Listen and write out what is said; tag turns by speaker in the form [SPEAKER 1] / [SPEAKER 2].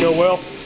[SPEAKER 1] go well.